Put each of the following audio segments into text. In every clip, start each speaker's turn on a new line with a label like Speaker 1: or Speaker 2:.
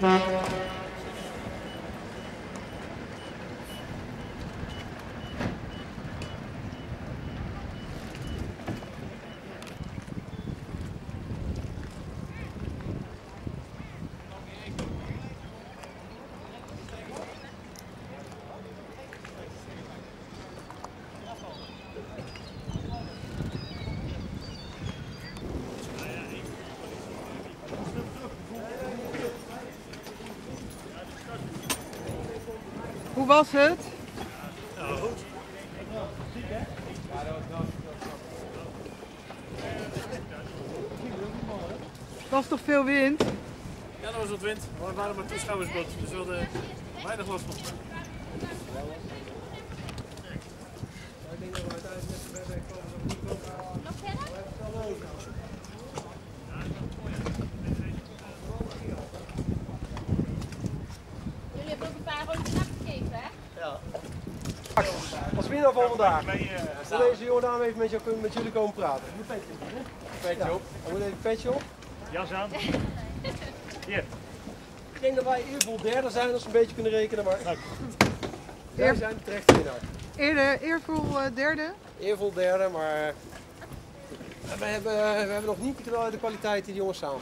Speaker 1: Hoe was het? Was toch veel wind?
Speaker 2: Ja, dat was wat wind. Maar we waren maar toeschouwersbot, dus we hadden weinig last van.
Speaker 3: Nog verder? Jullie hebben ook een paar rondjes afgegeven, hè?
Speaker 4: Winnaar van vandaag.
Speaker 2: Eh,
Speaker 4: deze jonge dame even met, jou, met jullie komen praten? Een petje op. hè?
Speaker 2: petje op,
Speaker 4: Dan moet even een petje op.
Speaker 2: jas aan. Hier.
Speaker 4: Ik denk dat wij eervol derde zijn als we een beetje kunnen rekenen, maar
Speaker 2: Nou,
Speaker 4: wij
Speaker 1: Eer-
Speaker 4: zijn de terechte winnaar.
Speaker 1: Eerder, eervol eh, derde.
Speaker 4: Eervol derde, maar eh, we hebben, we hebben nog niet de de kwaliteit die de jongens samen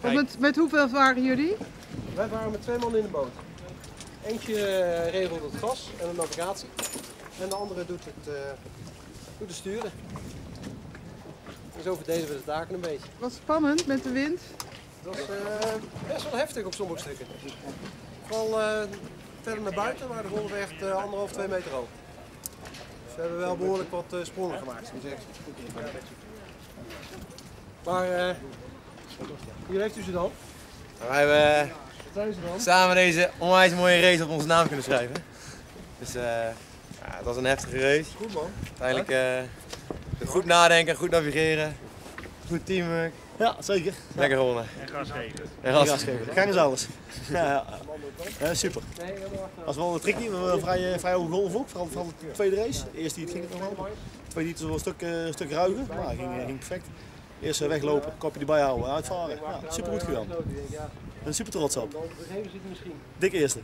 Speaker 4: hebben.
Speaker 1: Met, met hoeveel waren jullie?
Speaker 4: Wij waren met twee man in de boot. Eentje eh, regelt het gas en de navigatie. En de andere doet het, eh, doet het sturen. En zo verdelen we de taken een beetje.
Speaker 1: Was spannend met de wind.
Speaker 4: Dat is eh, best wel heftig op sommige stukken. Vooral eh, verder naar buiten, waar de golven echt anderhalf, twee meter hoog. Dus we hebben wel behoorlijk wat sprongen gemaakt. Maar uh, hier heeft u ze dan.
Speaker 5: We hebben eh, samen deze onwijs mooie race op onze naam kunnen schrijven. Dus eh ja, het was een heftige race.
Speaker 4: Goed man.
Speaker 5: Uiteindelijk eh, goed nadenken, goed navigeren, goed teamwork.
Speaker 6: Ja, zeker.
Speaker 5: Lekker gewonnen.
Speaker 2: En gas geven.
Speaker 5: En
Speaker 6: Gas
Speaker 5: gas.
Speaker 6: geven. Gang is alles. Ja, ja. Ja, super. Dat was wel een tricky. We hebben vrij, vrij hoge golf ook. Vooral, vooral de tweede race. De eerste heat ging het nog wel. De tweede heat was wel een stuk, eh, een stuk ruiger. Maar ging, ging perfect. Eerst eh, weglopen, kopje erbij houden, uitvaren. Ja, super goed gedaan. Ik ben super trots op. Dik eerste.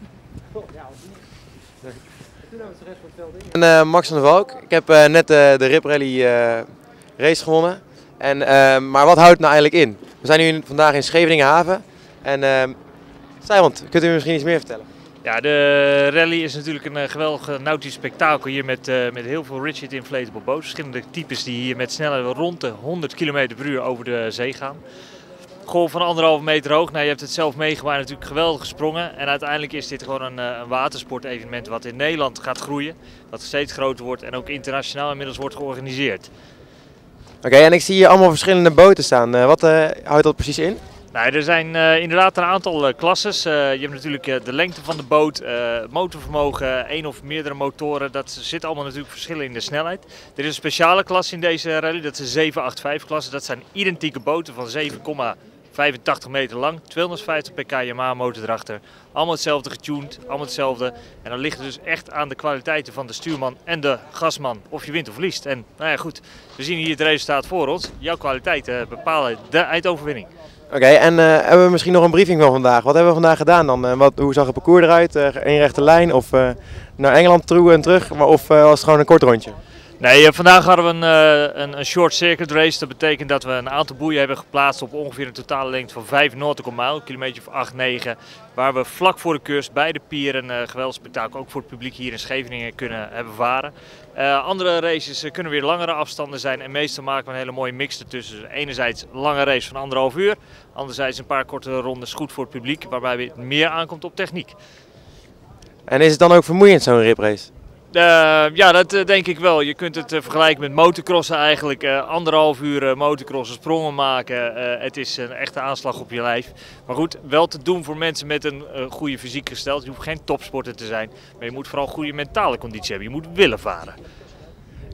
Speaker 5: En eh, Max van der Valk. Ik heb eh, net de Rip Rally race gewonnen. En, maar wat houdt het nou eigenlijk in? We zijn nu vandaag in Scheveningen haven. En uh, Sijmond, kunt u misschien iets meer vertellen?
Speaker 2: Ja, de rally is natuurlijk een eh, geweldig nautisch spektakel hier met, eh, met heel veel rigid inflatable boats. Verschillende types die hier met snelheden rond de 100 km per uur over de zee gaan. golf van anderhalve meter hoog. Nou, je hebt het zelf meegemaakt, natuurlijk geweldig gesprongen. En uiteindelijk is dit gewoon een, een watersportevenement wat in Nederland gaat groeien. Wat steeds groter wordt en ook internationaal inmiddels wordt georganiseerd.
Speaker 5: Oké, en ik zie hier allemaal verschillende boten staan. Wat houdt dat precies in?
Speaker 2: Nou, er zijn uh, inderdaad een aantal uh, klasses. Uh, je hebt natuurlijk de lengte van de boot, motorvermogen, één of meerdere motoren. Dat zit allemaal natuurlijk verschillen in de snelheid. Er is een speciale klasse in deze rally, dat is de 785 klasse. Dat zijn identieke boten van 7,85 meter lang, 250 pk Yamaha motor erachter. Allemaal hetzelfde getuned, allemaal hetzelfde. En dan ligt het dus echt aan de kwaliteiten van de stuurman en de gasman of je wint of verliest. En nou ja goed, we zien hier het resultaat voor ons. Jouw kwaliteiten bepalen de eindoverwinning.
Speaker 5: Oké, en uh, hebben we misschien nog een briefing van vandaag? Wat hebben we vandaag gedaan dan? Uh, wat, hoe zag het parcours eruit? Uh, een rechte lijn of naar Engeland toe en terug? Of was het gewoon een kort rondje?
Speaker 2: Nee, vandaag hadden we een, een, een, short circuit race. Dat betekent dat we een aantal boeien hebben geplaatst op ongeveer een totale lengte van 5 nautical mile, kilometer of 8, 9. Waar we vlak voor de kust bij de pier een geweldig spektakel ook voor het publiek hier in Scheveningen kunnen hebben varen. Uh, andere races uh, kunnen weer langere afstanden zijn en meestal maken we een hele mooie mix ertussen. Dus enerzijds een lange race van anderhalf uur, anderzijds een paar korte rondes goed voor het publiek, waarbij het meer aankomt op techniek.
Speaker 5: En is het dan ook vermoeiend zo'n riprace?
Speaker 2: Uh, ja, dat uh, denk ik wel. Je kunt het uh, vergelijken met motocrossen eigenlijk. anderhalf uur motocrossen, sprongen maken. het is een echte aanslag op je lijf. Maar goed, wel te doen voor mensen met een goede fysiek gesteld. Je hoeft geen topsporter te zijn. Maar je moet vooral goede mentale conditie hebben. Je moet willen varen.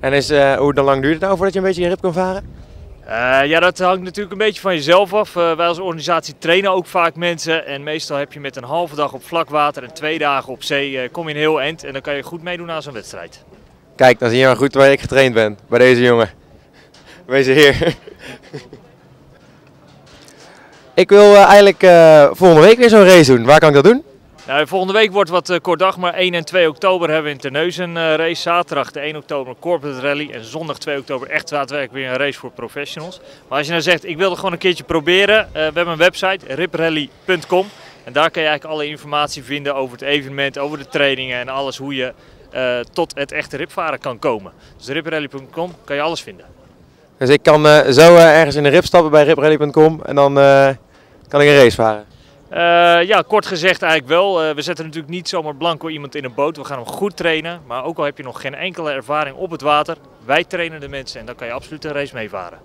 Speaker 5: En is, hoe lang duurt het nou voordat je een beetje je rip kan varen?
Speaker 2: Uh, ja, dat hangt natuurlijk een beetje van jezelf af. Uh, wij als organisatie trainen ook vaak mensen. En meestal heb je met een halve dag op vlak water en twee dagen op zee, uh, kom je een heel eind. En dan kan je goed meedoen aan zo'n wedstrijd.
Speaker 5: Kijk, dan zie je maar goed waar ik getraind ben. Bij deze jongen. Wees heer. ik wil eigenlijk volgende week weer zo'n race doen. Waar kan ik dat doen?
Speaker 2: Volgende week wordt wat uh, kort dag, maar 1 en 2 oktober hebben we in Terneuzen een uh, race. Zaterdag de 1 oktober corporate rally en zondag 2 oktober echt daadwerkelijk weer een race voor professionals. Maar als je nou zegt, ik wil het gewoon een keertje proberen, uh, we hebben een website, riprally.com. En daar kan je eigenlijk alle informatie vinden over het evenement, over de trainingen en alles hoe je tot het echte ripvaren kan komen. Dus riprally.com kan je alles vinden.
Speaker 5: Dus ik kan zo ergens in de rip stappen bij riprally.com en dan kan ik een race varen?
Speaker 2: Uh, ja, kort gezegd eigenlijk wel. Uh, we zetten natuurlijk niet zomaar blanco iemand in een boot. We gaan hem goed trainen. Maar ook al heb je nog geen enkele ervaring op het water, wij trainen de mensen en dan kan je absoluut een race meevaren.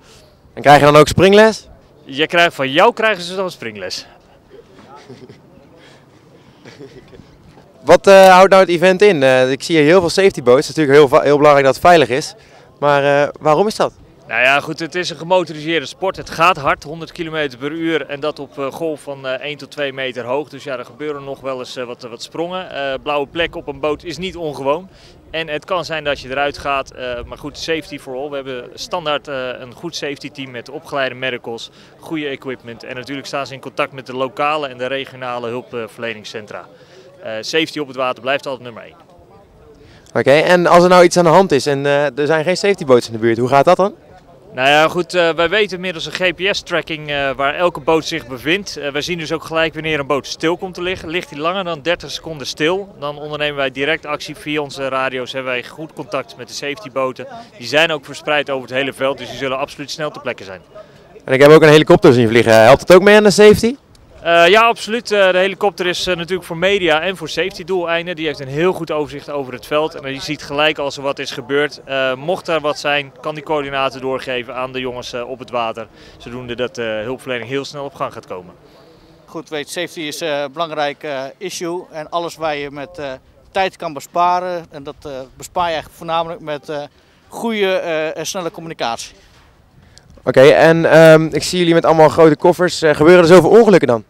Speaker 5: En krijg je dan ook springles?
Speaker 2: Je krijgt, van jou krijgen ze dan springles.
Speaker 5: Wat uh, houdt nou het event in? ik zie hier heel veel safety boats. Het is natuurlijk heel, heel belangrijk dat het veilig is. Maar waarom is dat?
Speaker 2: Nou ja, goed, het is een gemotoriseerde sport. Het gaat hard, 100 km per uur en dat op uh, golf van uh, 1 tot 2 meter hoog. Dus ja, er gebeuren nog wel eens uh, wat, wat sprongen. blauwe plek op een boot is niet ongewoon. En het kan zijn dat je eruit gaat, maar goed, safety for all. We hebben standaard een goed safety team met opgeleide medicals, goede equipment. En natuurlijk staan ze in contact met de lokale en de regionale hulpverleningscentra. safety op het water blijft altijd nummer 1.
Speaker 5: Oké, en als er nou iets aan de hand is en er zijn geen safety boats in de buurt, hoe gaat dat dan?
Speaker 2: Nou ja, goed, uh, wij weten inmiddels een GPS-tracking uh, waar elke boot zich bevindt. Uh, wij zien dus ook gelijk wanneer een boot stil komt te liggen. Ligt hij langer dan 30 seconden stil, dan ondernemen wij direct actie. Via onze radio's hebben wij goed contact met de safetyboten. Die zijn ook verspreid over het hele veld, dus die zullen absoluut snel te plekken zijn.
Speaker 5: En ik heb ook een helikopter zien vliegen. Helpt het ook mee aan de safety?
Speaker 2: Uh, ja, absoluut. Uh, de helikopter is uh, natuurlijk voor media en voor safety doeleinden. Die heeft een heel goed overzicht over het veld. En je ziet gelijk als er wat is gebeurd. mocht er wat zijn, kan die coördinator doorgeven aan de jongens op het water. Zodoende dat de hulpverlening heel snel op gang gaat komen.
Speaker 7: Goed, weet, safety is een belangrijk issue. En alles waar je met tijd kan besparen. En dat bespaar je eigenlijk voornamelijk met goede en snelle communicatie.
Speaker 5: Oké, en um, ik zie jullie met allemaal grote koffers. Uh, gebeuren er zoveel ongelukken dan?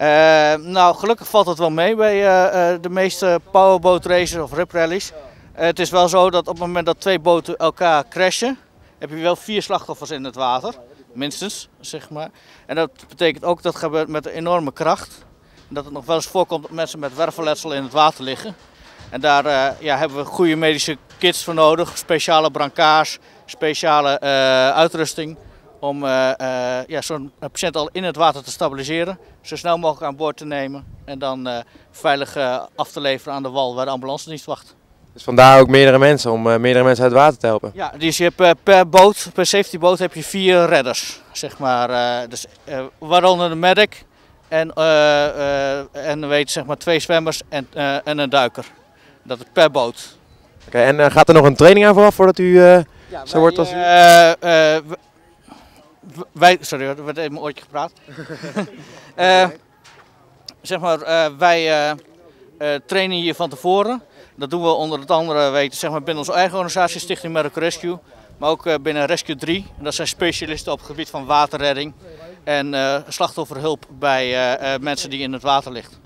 Speaker 7: Uh, nou, gelukkig valt het wel mee bij uh, de meeste powerboat races of rip rallies. het is wel zo dat op het moment dat twee boten elkaar crashen, heb je wel vier slachtoffers in het water. Minstens, zeg maar. En dat betekent ook dat gebeurt met een enorme kracht. Dat het nog wel eens voorkomt dat mensen met wervelletsel in het water liggen. En daar ja, hebben we goede medische kits voor nodig, speciale brancards, speciale uh, uitrusting om uh, uh, ja, zo'n patiënt al in het water te stabiliseren, zo snel mogelijk aan boord te nemen en dan veilig af te leveren aan de wal waar de ambulance dienst wacht.
Speaker 5: Dus vandaar ook meerdere mensen, om eh, meerdere mensen uit het water te helpen.
Speaker 7: Ja, dus je hebt eh, per boot, per safety boot heb je vier redders, zeg maar. eh, dus, eh, waaronder de medic en, eh, eh, en weet, zeg maar, twee zwemmers en, eh, en een duiker. Dat is per boot.
Speaker 5: Oké, en eh, gaat er nog een training aan vooraf voordat u eh, zo wordt als u?
Speaker 7: Eh, wij, sorry, er werd even mijn oortje gepraat. Zeg maar, wij trainen hier van tevoren. Dat doen we onder het andere weten, zeg maar, binnen onze eigen organisatie Stichting Medical Rescue. Maar ook binnen Rescue 3. Dat zijn specialisten op het gebied van waterredding. En eh, slachtofferhulp bij mensen die in het water liggen.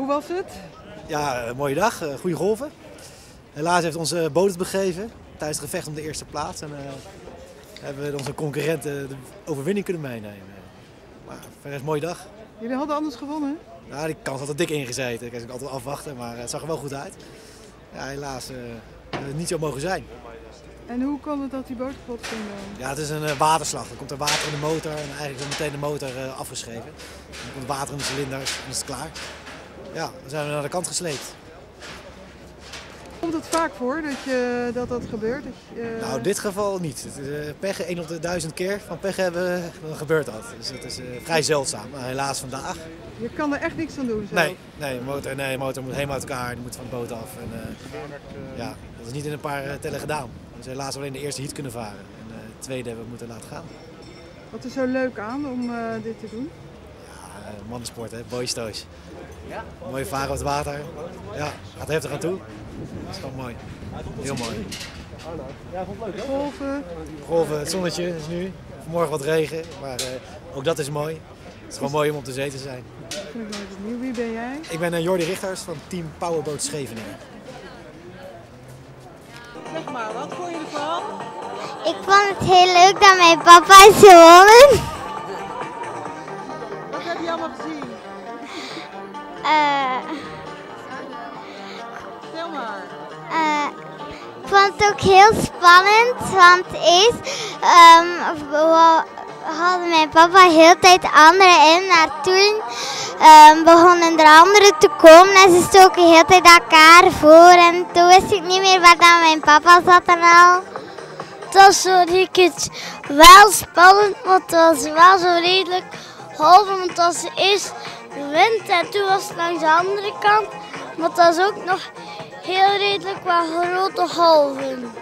Speaker 1: Hoe was het?
Speaker 8: Ja, een mooie dag, eh, goede golven. Helaas heeft onze boot het begeven tijdens het gevecht om de eerste plaats. En eh, hebben we onze concurrenten de overwinning kunnen meenemen. Maar verder is een mooie dag.
Speaker 1: Jullie hadden anders gewonnen.
Speaker 8: Ja, die kans had er dik ingezeten. Ik kan altijd afwachten, maar het zag er wel goed uit. Ja, helaas eh, we niet zo mogen zijn.
Speaker 1: En hoe kan het dat die boot kapot ging dan?
Speaker 8: Ja, het is een eh, waterslag. Er komt er water in de motor en eigenlijk is meteen de motor eh, afgeschreven. Er komt water in de cilinder en is het klaar. Ja, dan zijn we naar de kant gesleept.
Speaker 1: Komt het vaak voor dat, je, dat dat gebeurt? Dat je, eh,
Speaker 8: Nou, in dit geval niet. Eh, pech 1 op de 1000 keer van pech hebben, dan gebeurt dat. Dus het is eh, vrij zeldzaam. Maar helaas vandaag.
Speaker 1: Je kan er echt niks aan doen zelf.
Speaker 8: Nee, nee, de motor, nee, motor moet helemaal uit elkaar. Die moet van de boot af. En, ja, dat is niet in een paar tellen gedaan. Dus helaas alleen de eerste heat kunnen varen. En de tweede hebben we moeten laten gaan.
Speaker 1: Wat is zo leuk aan om dit te doen?
Speaker 8: Ja, mannensport, hè? Boys toys. Mooi varen op het water. Ja, gaat heftig aan toe. Dat is gewoon mooi. Heel mooi.
Speaker 1: Golven.
Speaker 8: Golven, het zonnetje is nu. Vanmorgen wat regen, maar eh, ook dat is mooi. Het is gewoon mooi om op de zee te zijn.
Speaker 1: Opnieuw. Wie ben jij?
Speaker 8: Ik ben uh, Jordi Richters van team Powerboat Scheveningen.
Speaker 1: Zeg maar, wat vond je ervan?
Speaker 9: Ik vond het heel leuk dat mijn papa is gewonnen.
Speaker 1: Wat heb je allemaal gezien?
Speaker 9: Eh,
Speaker 1: Stel maar.
Speaker 9: eh, ik vond het ook heel spannend, want eerst ehm, hadden mijn papa heel tijd anderen in, maar toen ehm, begonnen er anderen te komen en ze stoken heel tijd elkaar voor en toen wist ik niet meer waar dan mijn papa zat en al. Het was zo het wel spannend, want het was wel zo redelijk halve, want het was eerst de wind en toen was het langs de andere kant. Maar het was ook nog heel redelijk wat grote golven.